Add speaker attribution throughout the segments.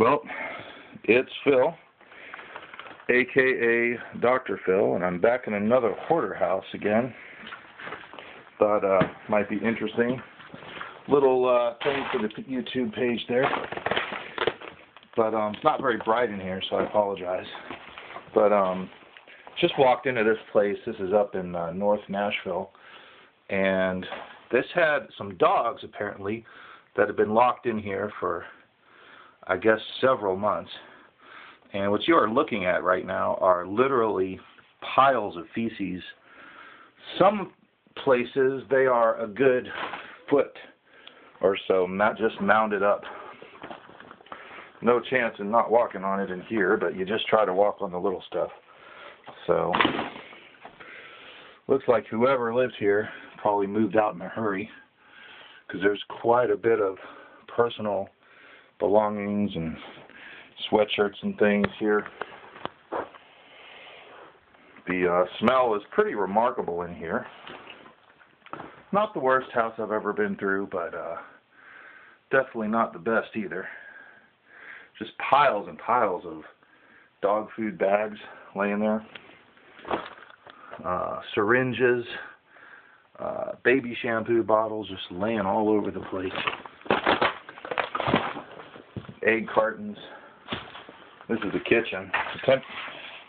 Speaker 1: Well, it's Phil, aka Dr. Phil, and I'm back in another hoarder house again. Thought uh might be interesting. Little uh thing for the YouTube page there. But um it's not very bright in here, so I apologize. But um just walked into this place. This is up in uh, North Nashville. And this had some dogs apparently that have been locked in here for I guess several months. And what you are looking at right now are literally piles of feces. Some places they are a good foot or so, not just mounded up. No chance in not walking on it in here, but you just try to walk on the little stuff. So, looks like whoever lives here probably moved out in a hurry because there's quite a bit of personal belongings and sweatshirts and things here. The uh, smell is pretty remarkable in here. Not the worst house I've ever been through, but uh, definitely not the best either. Just piles and piles of dog food bags laying there. Uh, syringes, uh, baby shampoo bottles just laying all over the place egg cartons. This is the kitchen.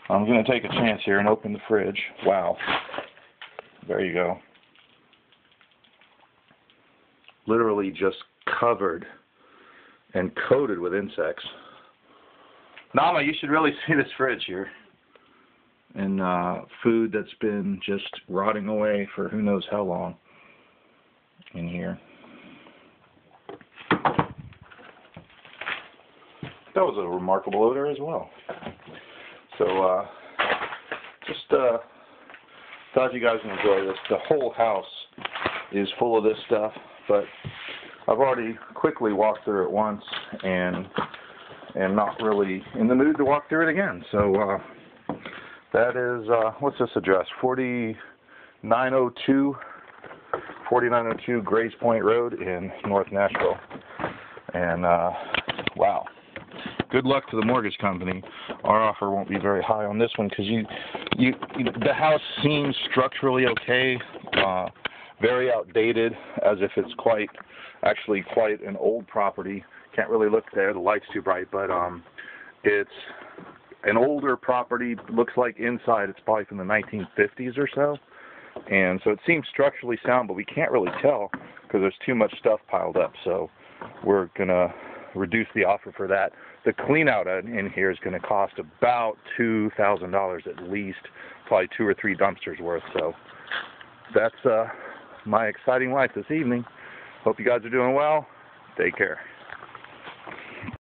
Speaker 1: I'm going to take a chance here and open the fridge. Wow. There you go. Literally just covered and coated with insects. Nama, you should really see this fridge here. And uh, food that's been just rotting away for who knows how long in here. That was a remarkable odor as well. So, uh, just uh, thought you guys would enjoy this. The whole house is full of this stuff, but I've already quickly walked through it once and and not really in the mood to walk through it again. So uh, that is uh, what's this address? 4902 4902 Grace Point Road in North Nashville. And uh, wow good luck to the mortgage company. Our offer won't be very high on this one because you, you, you, the house seems structurally okay, uh, very outdated, as if it's quite, actually quite an old property. Can't really look there; the light's too bright, but um, it's an older property. Looks like inside it's probably from the 1950s or so, and so it seems structurally sound, but we can't really tell because there's too much stuff piled up. So we're gonna reduce the offer for that. The clean out in here is going to cost about $2,000 at least, probably two or three dumpsters worth. So that's uh, my exciting life this evening. Hope you guys are doing well. Take care.